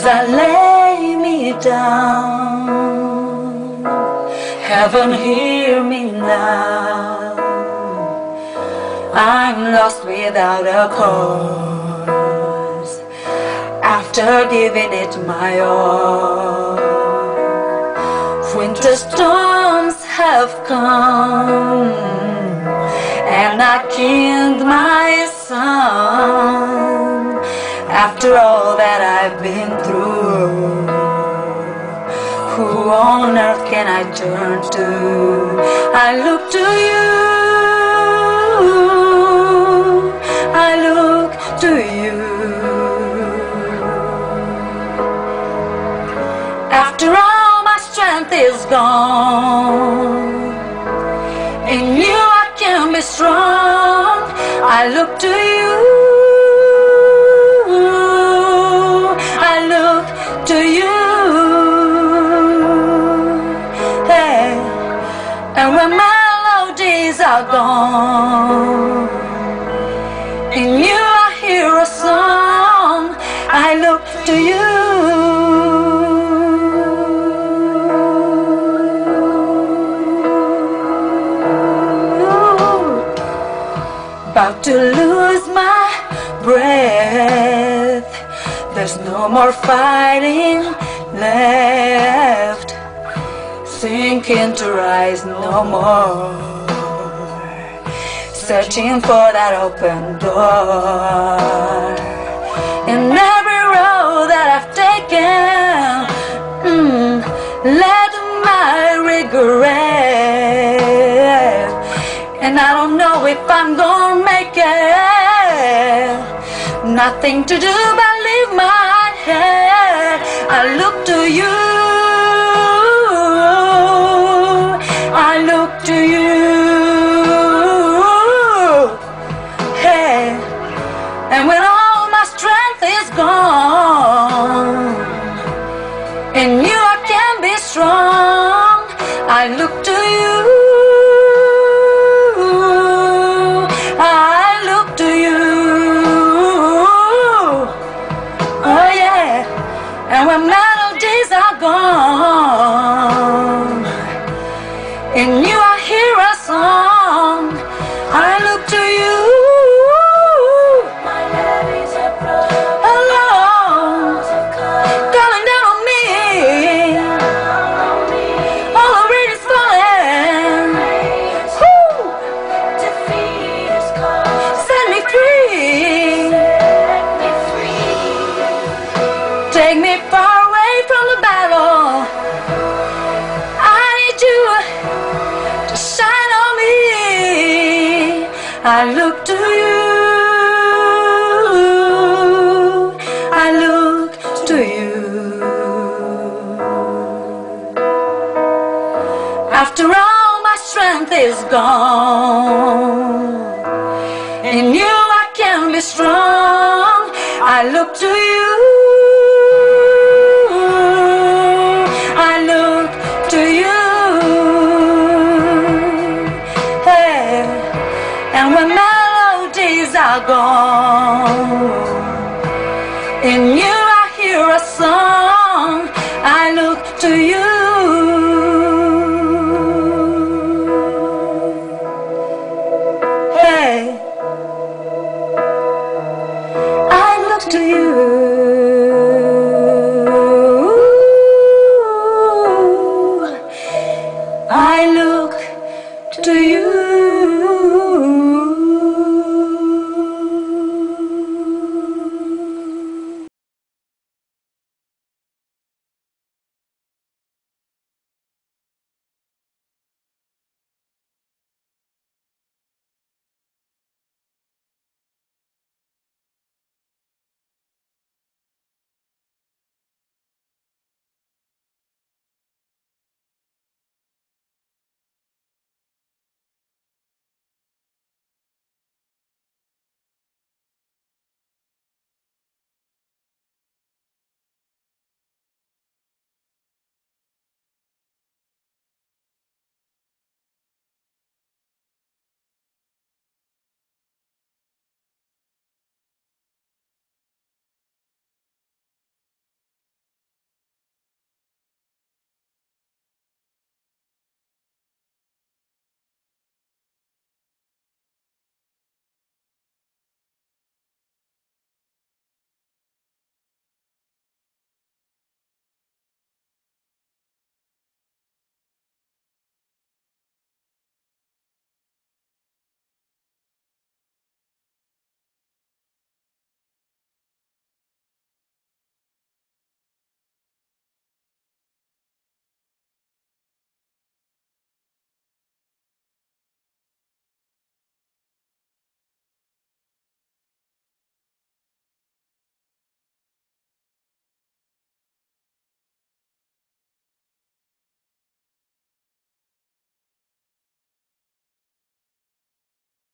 as I lay me down. Heaven, hear me now. I'm lost without a cause. After giving it my all, winter storms have come, and I killed my son. After all on earth can I turn to? I look to you. I look to you. After all my strength is gone, in you I can be strong. I look to you. About to lose my breath. There's no more fighting left. Sinking to rise no more searching for that open door. In every road that I've taken, mm, led my regret. And I don't know if I'm gonna Nothing to do but leave my head. I look to you. I look to you. Hey, and when all my strength is gone, in you I can be strong. I look to and when melodies are gone, I look to you. I look to you. After all my strength is gone, in you I can be strong. I look to you. when melodies are gone.